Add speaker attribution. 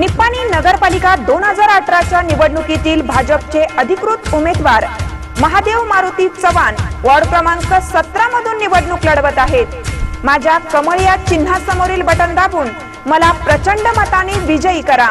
Speaker 1: निप्पाणी नगरपालिका दोन हजार अठराच्या निवडणुकीतील भाजपचे अधिकृत उमेदवार महादेव मारुती चव्हाण वॉर्ड क्रमांक सतरा मधून निवडणूक लढवत आहेत. माझ्या कमळ या चिन्हासमोरील बटन दाबून मला प्रचंड मताने विजयी करा.